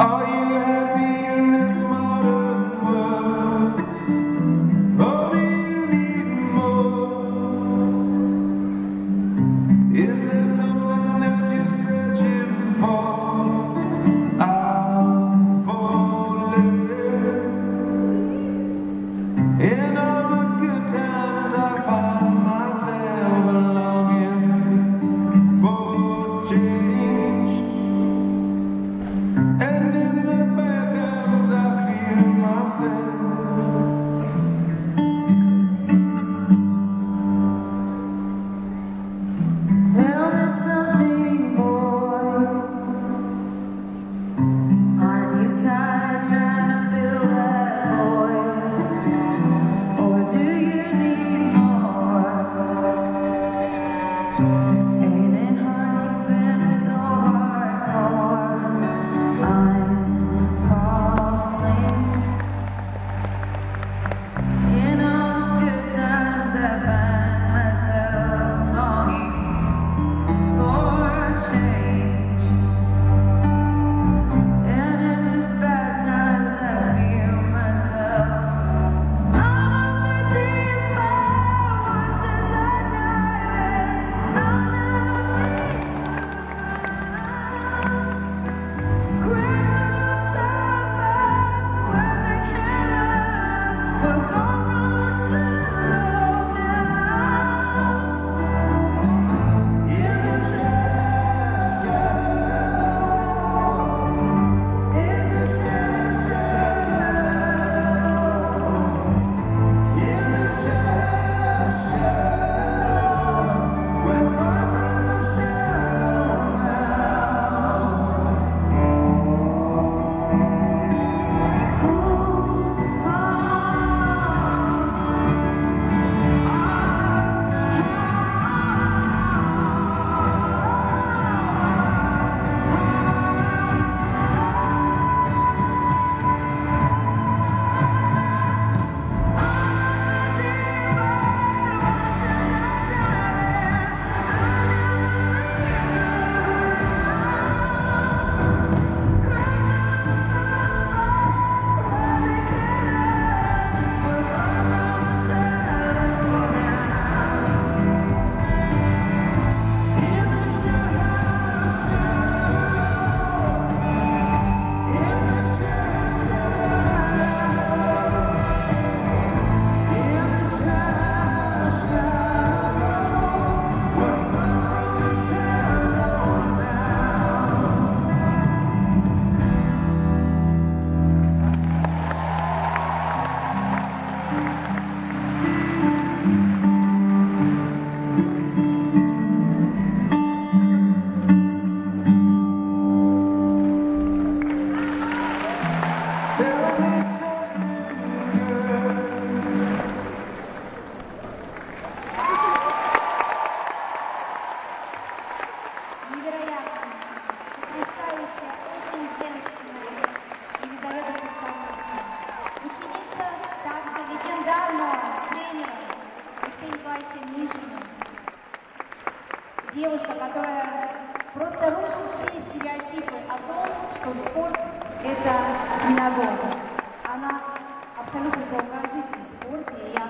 Are Mm-hmm. Наташей Мишиной. Девушка, которая просто рушит все стереотипы о том, что спорт – это не. Она абсолютно долгожитель в спорте, и она